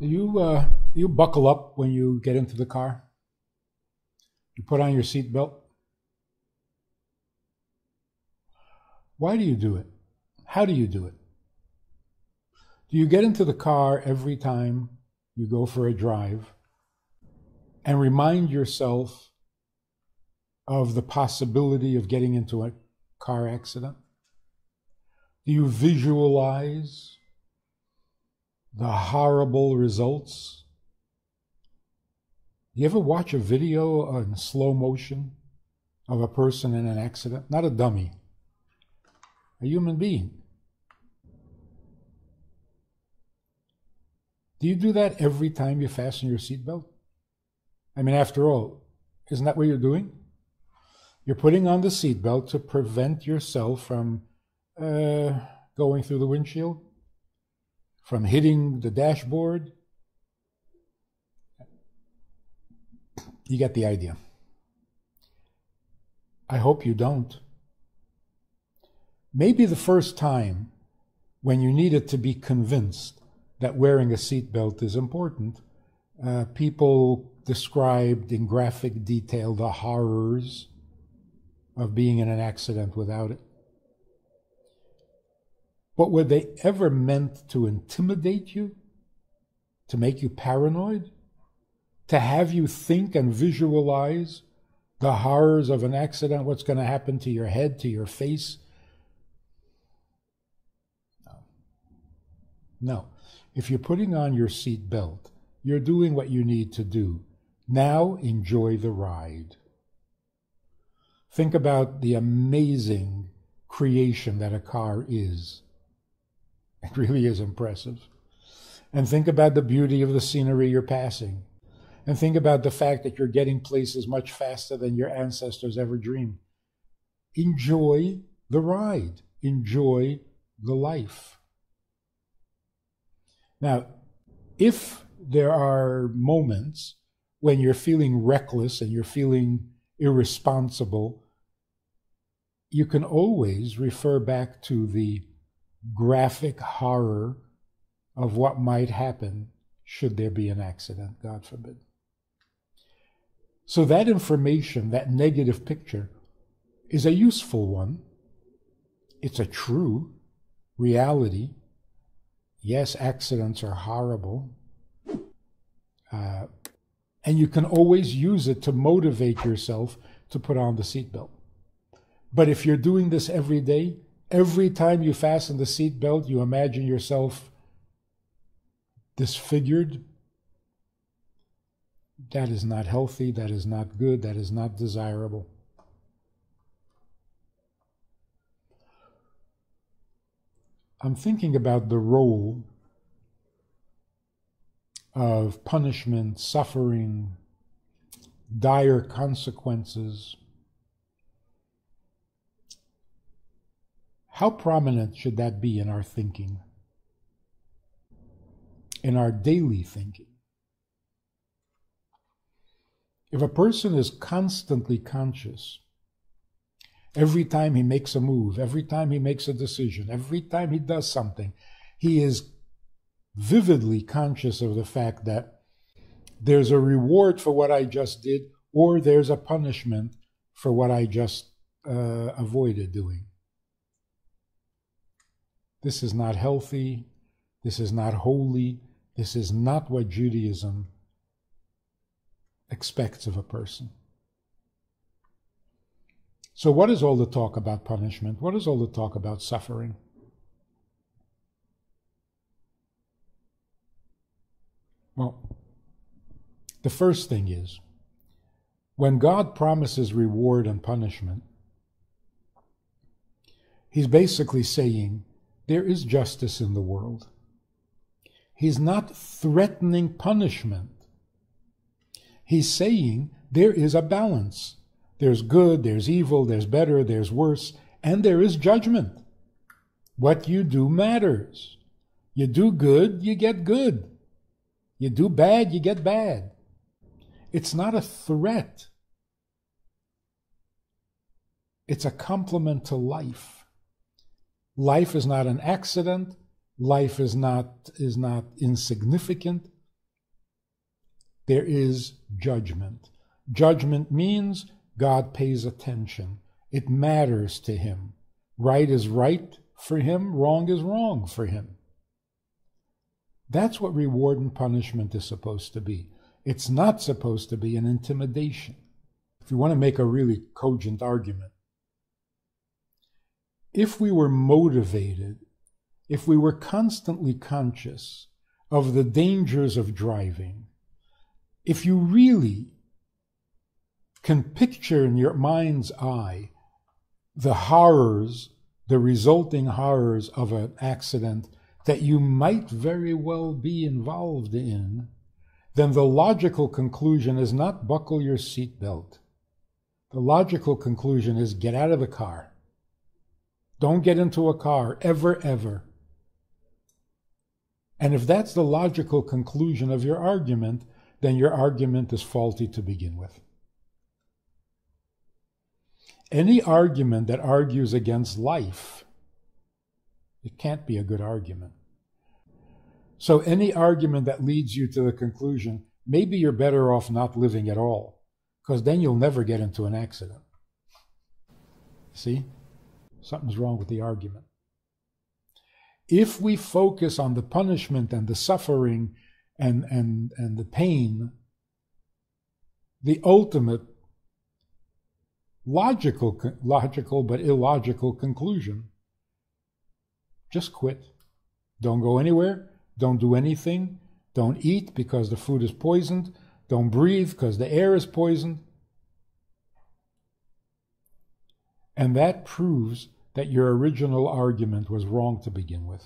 You uh, you buckle up when you get into the car. You put on your seatbelt. Why do you do it? How do you do it? Do you get into the car every time you go for a drive and remind yourself of the possibility of getting into a car accident? Do you visualize the horrible results? You ever watch a video in slow motion of a person in an accident? Not a dummy, a human being. Do you do that every time you fasten your seatbelt? I mean, after all, isn't that what you're doing? You're putting on the seatbelt to prevent yourself from uh, going through the windshield, from hitting the dashboard. You get the idea. I hope you don't. Maybe the first time when you needed to be convinced that wearing a seatbelt is important, uh, people described in graphic detail the horrors of being in an accident without it. But were they ever meant to intimidate you? To make you paranoid? To have you think and visualize the horrors of an accident, what's going to happen to your head, to your face? No. No. If you're putting on your seat belt, you're doing what you need to do. Now enjoy the ride. Think about the amazing creation that a car is. It really is impressive. And think about the beauty of the scenery you're passing. And think about the fact that you're getting places much faster than your ancestors ever dreamed. Enjoy the ride. Enjoy the life. Now, if there are moments when you're feeling reckless and you're feeling irresponsible, you can always refer back to the graphic horror of what might happen should there be an accident, God forbid. So, that information, that negative picture, is a useful one. It's a true reality. Yes, accidents are horrible. Uh, and you can always use it to motivate yourself to put on the seatbelt. But if you're doing this every day, every time you fasten the seatbelt, you imagine yourself disfigured. That is not healthy, that is not good, that is not desirable. I'm thinking about the role of punishment, suffering, dire consequences. How prominent should that be in our thinking, in our daily thinking? If a person is constantly conscious Every time he makes a move, every time he makes a decision, every time he does something, he is vividly conscious of the fact that there's a reward for what I just did, or there's a punishment for what I just uh, avoided doing. This is not healthy. This is not holy. This is not what Judaism expects of a person. So, what is all the talk about punishment? What is all the talk about suffering? Well, the first thing is when God promises reward and punishment, He's basically saying there is justice in the world. He's not threatening punishment. He's saying there is a balance. There's good, there's evil, there's better, there's worse, and there is judgment. What you do matters. You do good, you get good. You do bad, you get bad. It's not a threat. It's a compliment to life. Life is not an accident. Life is not, is not insignificant. there is judgment. Judgment means God pays attention. It matters to him. Right is right for him, wrong is wrong for him. That's what reward and punishment is supposed to be. It's not supposed to be an intimidation. If you want to make a really cogent argument, if we were motivated, if we were constantly conscious of the dangers of driving, if you really can picture in your mind's eye the horrors, the resulting horrors of an accident that you might very well be involved in, then the logical conclusion is not buckle your seatbelt. The logical conclusion is get out of the car. Don't get into a car ever, ever. And if that's the logical conclusion of your argument, then your argument is faulty to begin with. Any argument that argues against life, it can't be a good argument. So, any argument that leads you to the conclusion, maybe you're better off not living at all, because then you'll never get into an accident. See? Something's wrong with the argument. If we focus on the punishment and the suffering and, and, and the pain, the ultimate logical, logical but illogical conclusion. Just quit. Don't go anywhere. Don't do anything. Don't eat because the food is poisoned. Don't breathe because the air is poisoned. And that proves that your original argument was wrong to begin with.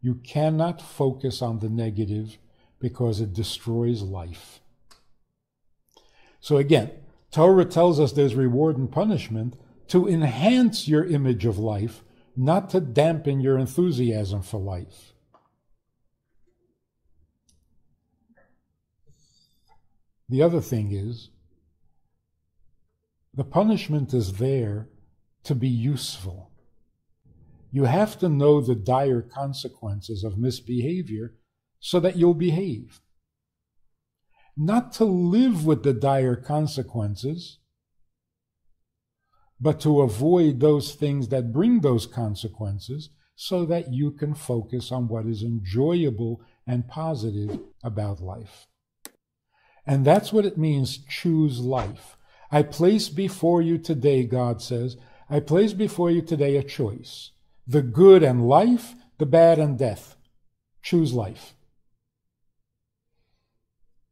You cannot focus on the negative because it destroys life. So again, Torah tells us there's reward and punishment to enhance your image of life, not to dampen your enthusiasm for life. The other thing is, the punishment is there to be useful. You have to know the dire consequences of misbehavior so that you'll behave not to live with the dire consequences, but to avoid those things that bring those consequences so that you can focus on what is enjoyable and positive about life. And that's what it means choose life. I place before you today, God says, I place before you today a choice the good and life, the bad and death. Choose life.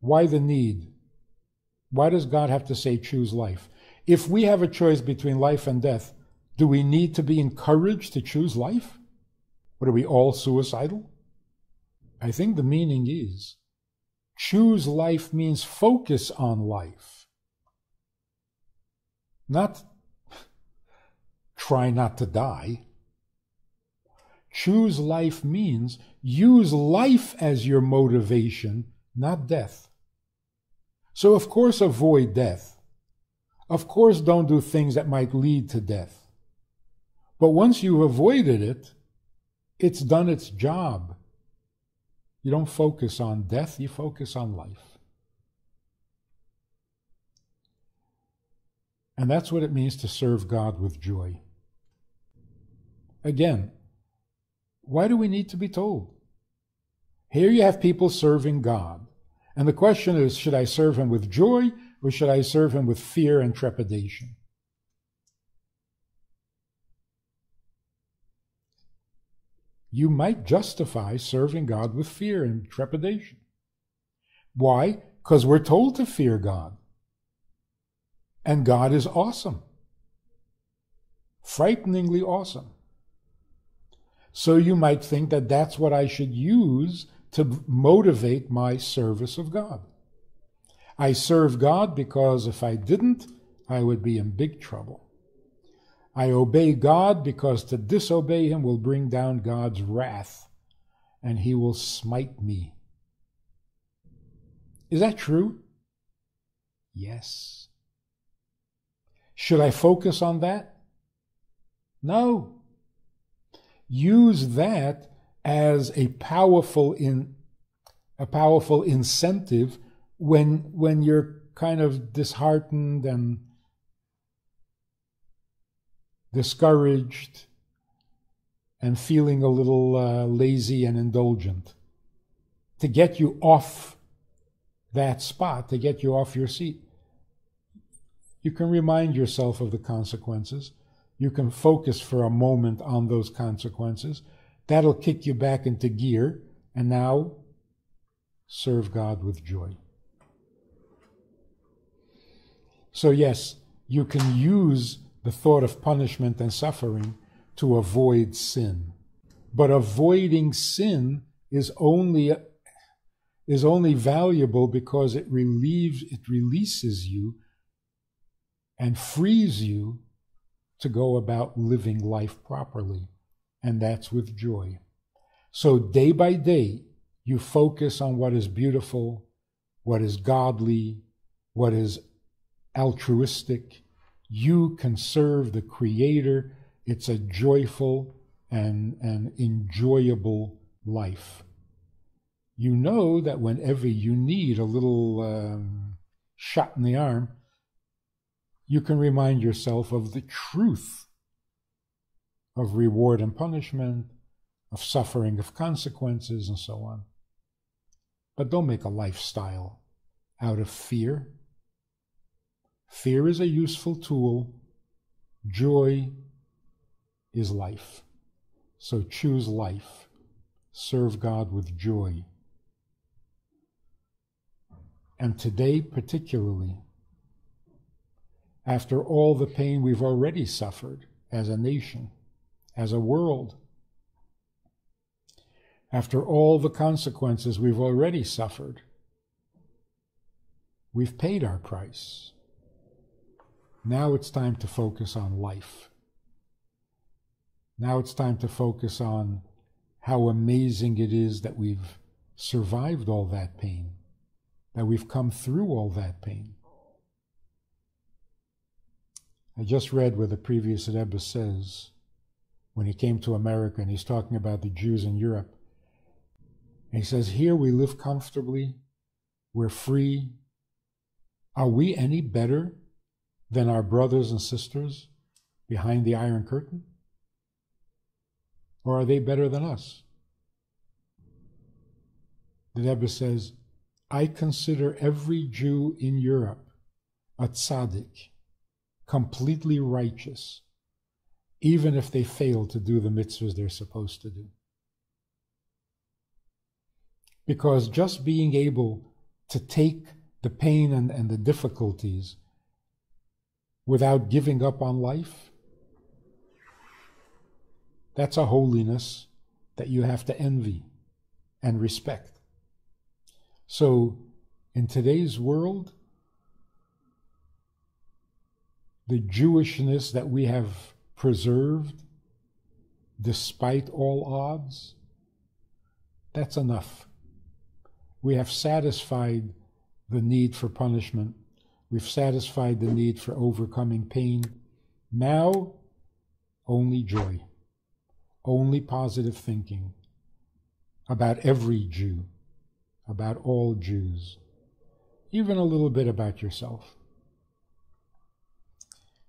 Why the need? Why does God have to say choose life? If we have a choice between life and death, do we need to be encouraged to choose life? What are we all suicidal? I think the meaning is choose life means focus on life, not try not to die. Choose life means use life as your motivation not death. So, of course, avoid death. Of course, don't do things that might lead to death. But once you've avoided it, it's done its job. You don't focus on death, you focus on life. And that's what it means to serve God with joy. Again, why do we need to be told? Here you have people serving God. And the question is should I serve him with joy or should I serve him with fear and trepidation? You might justify serving God with fear and trepidation. Why? Because we're told to fear God. And God is awesome. Frighteningly awesome. So you might think that that's what I should use to motivate my service of God. I serve God because if I didn't, I would be in big trouble. I obey God because to disobey Him will bring down God's wrath and He will smite me. Is that true? Yes. Should I focus on that? No. Use that as a powerful in a powerful incentive when when you're kind of disheartened and discouraged and feeling a little uh, lazy and indulgent to get you off that spot, to get you off your seat. You can remind yourself of the consequences. You can focus for a moment on those consequences. That'll kick you back into gear, and now serve God with joy. So, yes, you can use the thought of punishment and suffering to avoid sin. But avoiding sin is only is only valuable because it relieves it releases you and frees you to go about living life properly and that's with joy. So day by day you focus on what is beautiful what is godly what is altruistic. You can serve the creator. It's a joyful and, and enjoyable life. You know that whenever you need a little um, shot in the arm, you can remind yourself of the truth of reward and punishment, of suffering of consequences, and so on. But don't make a lifestyle out of fear. Fear is a useful tool. Joy is life. So choose life. Serve God with joy. And today, particularly, after all the pain we've already suffered as a nation, as a world, after all the consequences we've already suffered, we've paid our price. Now it's time to focus on life. Now it's time to focus on how amazing it is that we've survived all that pain, that we've come through all that pain. I just read where the previous Rebbe says, when he came to America and he's talking about the Jews in Europe, he says, Here we live comfortably, we're free. Are we any better than our brothers and sisters behind the Iron Curtain? Or are they better than us? The Rebbe says, I consider every Jew in Europe a tzaddik, completely righteous, even if they fail to do the mitzvahs they're supposed to do. Because just being able to take the pain and, and the difficulties without giving up on life that's a holiness that you have to envy and respect. So, in today's world, the Jewishness that we have preserved, despite all odds, that's enough. We have satisfied the need for punishment. We've satisfied the need for overcoming pain. Now, only joy only positive thinking about every Jew, about all Jews, even a little bit about yourself.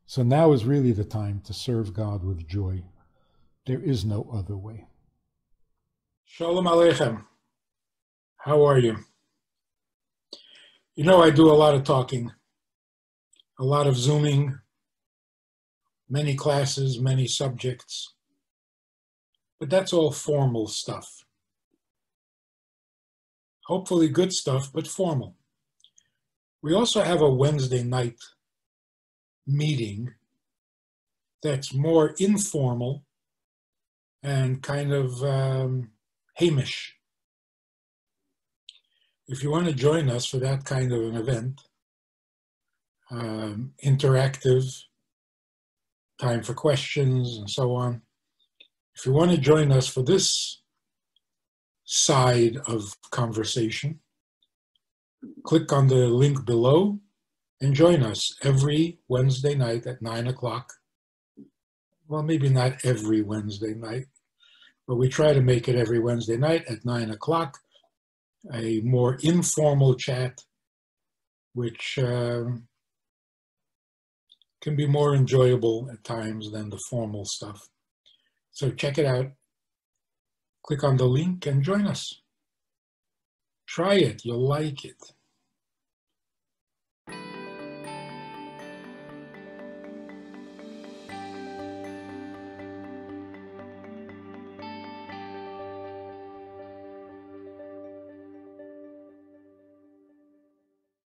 So now is really the time to serve God with joy. There is no other way. Shalom Aleichem. How are you? You know, I do a lot of talking, a lot of Zooming, many classes, many subjects. But that's all formal stuff. Hopefully good stuff, but formal. We also have a Wednesday night meeting that's more informal and kind of um, heimish. If you want to join us for that kind of an event, um, interactive, time for questions and so on, if you want to join us for this side of conversation, click on the link below and join us every Wednesday night at 9 o'clock. Well, maybe not every Wednesday night, but we try to make it every Wednesday night at 9 o'clock, a more informal chat which um, can be more enjoyable at times than the formal stuff. So check it out. Click on the link and join us. Try it, you'll like it.